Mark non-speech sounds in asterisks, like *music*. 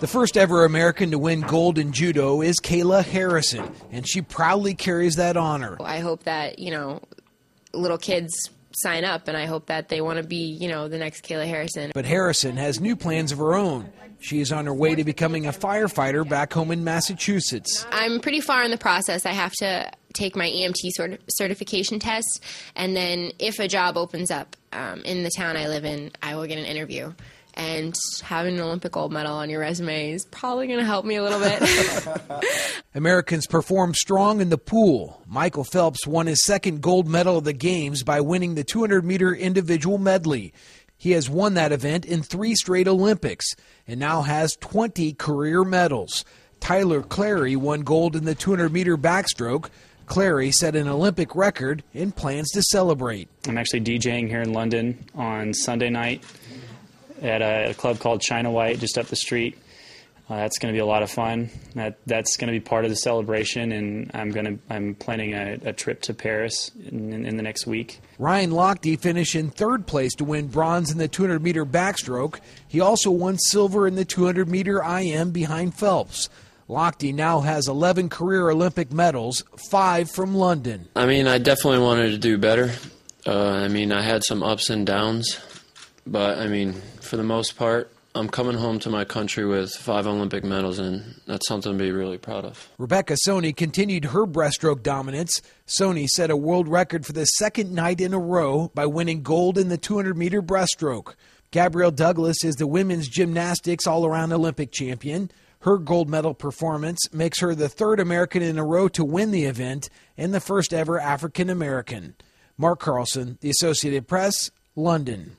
The first ever American to win gold in judo is Kayla Harrison, and she proudly carries that honor. I hope that, you know, little kids sign up and I hope that they want to be, you know, the next Kayla Harrison. But Harrison has new plans of her own. She is on her way to becoming a firefighter back home in Massachusetts. I'm pretty far in the process. I have to take my EMT cert- certification test, and then if a job opens up um, in the town I live in, I will get an interview. And having an Olympic gold medal on your resume is probably going to help me a little bit. *laughs* Americans performed strong in the pool. Michael Phelps won his second gold medal of the Games by winning the 200 meter individual medley. He has won that event in three straight Olympics and now has 20 career medals. Tyler Clary won gold in the 200 meter backstroke. Clary set an Olympic record and plans to celebrate. I'm actually DJing here in London on Sunday night at a club called China White just up the street. Uh, that's going to be a lot of fun. That that's going to be part of the celebration, and I'm going to I'm planning a, a trip to Paris in, in, the next week. Ryan Lochte finished in third place to win bronze in the 200 meter backstroke. He also won silver in the 200 meter IM behind Phelps. Lochte now has 11 career Olympic medals, five from London. I mean, I definitely wanted to do better. Uh, I mean, I had some ups and downs, but I mean, for the most part, I'm coming home to my country with five Olympic medals, and that's something to be really proud of. Rebecca Soni continued her breaststroke dominance. Soni set a world record for the second night in a row by winning gold in the 200 meter breaststroke. Gabrielle Douglas is the women's gymnastics all around Olympic champion. Her gold medal performance makes her the third American in a row to win the event and the first ever African American. Mark Carlson, The Associated Press, London.